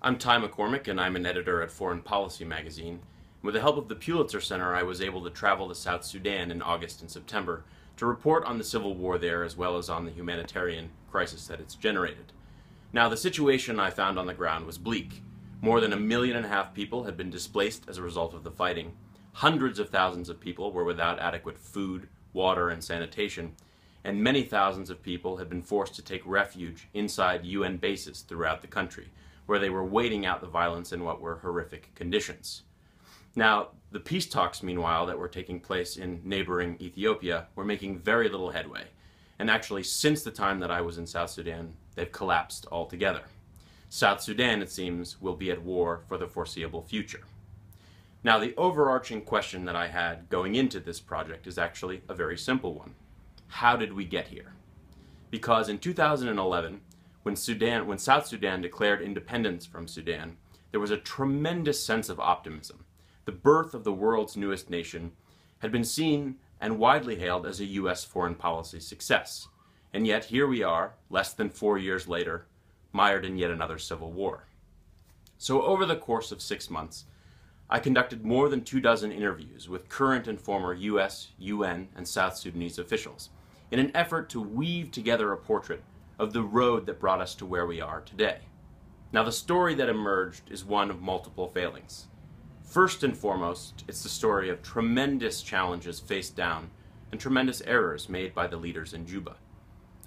I'm Ty McCormick, and I'm an editor at Foreign Policy magazine. With the help of the Pulitzer Center, I was able to travel to South Sudan in August and September to report on the civil war there as well as on the humanitarian crisis that it's generated. Now, the situation I found on the ground was bleak. More than a million and a half people had been displaced as a result of the fighting. Hundreds of thousands of people were without adequate food, water, and sanitation, and many thousands of people had been forced to take refuge inside UN bases throughout the country, where they were waiting out the violence in what were horrific conditions. Now, the peace talks, meanwhile, that were taking place in neighboring Ethiopia were making very little headway. And actually, since the time that I was in South Sudan, they've collapsed altogether. South Sudan, it seems, will be at war for the foreseeable future. Now, the overarching question that I had going into this project is actually a very simple one. How did we get here? Because in 2011, when Sudan, when South Sudan declared independence from Sudan, there was a tremendous sense of optimism. The birth of the world's newest nation had been seen and widely hailed as a U.S. foreign policy success. And yet here we are, less than four years later, mired in yet another civil war. So over the course of six months, I conducted more than two dozen interviews with current and former U.S., UN, and South Sudanese officials in an effort to weave together a portrait of the road that brought us to where we are today. Now, the story that emerged is one of multiple failings. First and foremost, it's the story of tremendous challenges faced down and tremendous errors made by the leaders in Juba.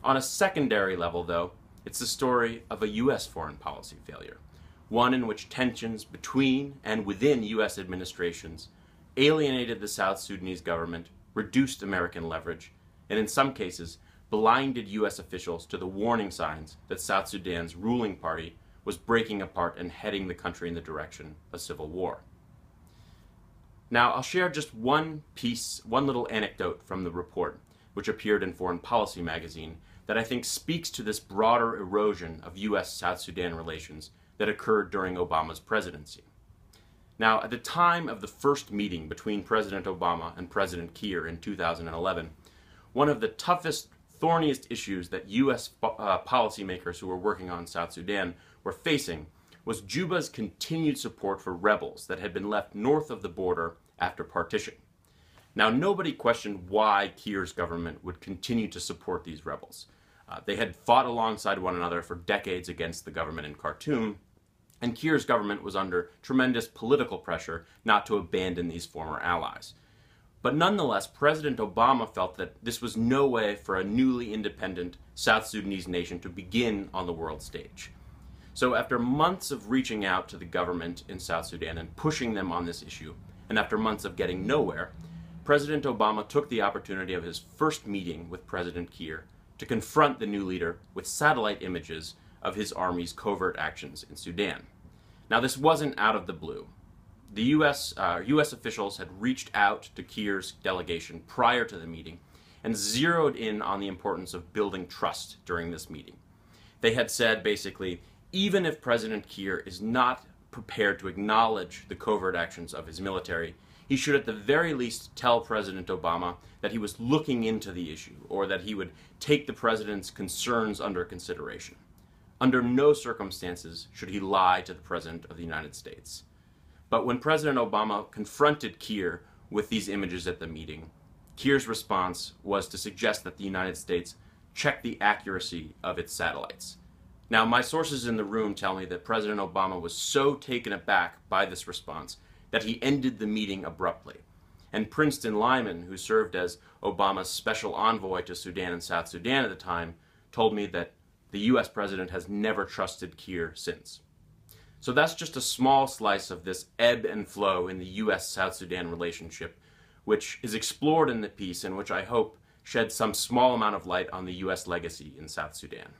On a secondary level, though, it's the story of a U.S. foreign policy failure, one in which tensions between and within U.S. administrations alienated the South Sudanese government, reduced American leverage, and in some cases blinded U.S. officials to the warning signs that South Sudan's ruling party was breaking apart and heading the country in the direction of civil war. Now, I'll share just one piece, one little anecdote from the report, which appeared in Foreign Policy magazine, that I think speaks to this broader erosion of U.S. South Sudan relations that occurred during Obama's presidency. Now, at the time of the first meeting between President Obama and President Kiir in 2011, one of the toughest thorniest issues that U.S. Uh, policymakers who were working on South Sudan were facing was Juba's continued support for rebels that had been left north of the border after partition. Now, nobody questioned why Kiir's government would continue to support these rebels. Uh, they had fought alongside one another for decades against the government in Khartoum, and Kiir's government was under tremendous political pressure not to abandon these former allies. But nonetheless, President Obama felt that this was no way for a newly independent South Sudanese nation to begin on the world stage. So after months of reaching out to the government in South Sudan and pushing them on this issue, and after months of getting nowhere, President Obama took the opportunity of his first meeting with President Kiir to confront the new leader with satellite images of his army's covert actions in Sudan. Now, this wasn't out of the blue the U.S. Uh, U.S. officials had reached out to Kiir's delegation prior to the meeting and zeroed in on the importance of building trust during this meeting. They had said basically, even if President Kiir is not prepared to acknowledge the covert actions of his military, he should at the very least tell President Obama that he was looking into the issue or that he would take the president's concerns under consideration. Under no circumstances should he lie to the President of the United States. But when President Obama confronted Kiir with these images at the meeting, Kiir's response was to suggest that the United States check the accuracy of its satellites. Now, my sources in the room tell me that President Obama was so taken aback by this response that he ended the meeting abruptly. And Princeton Lyman, who served as Obama's special envoy to Sudan and South Sudan at the time, told me that the US president has never trusted Kiir since. So that's just a small slice of this ebb and flow in the US South Sudan relationship, which is explored in the piece and which I hope sheds some small amount of light on the US legacy in South Sudan.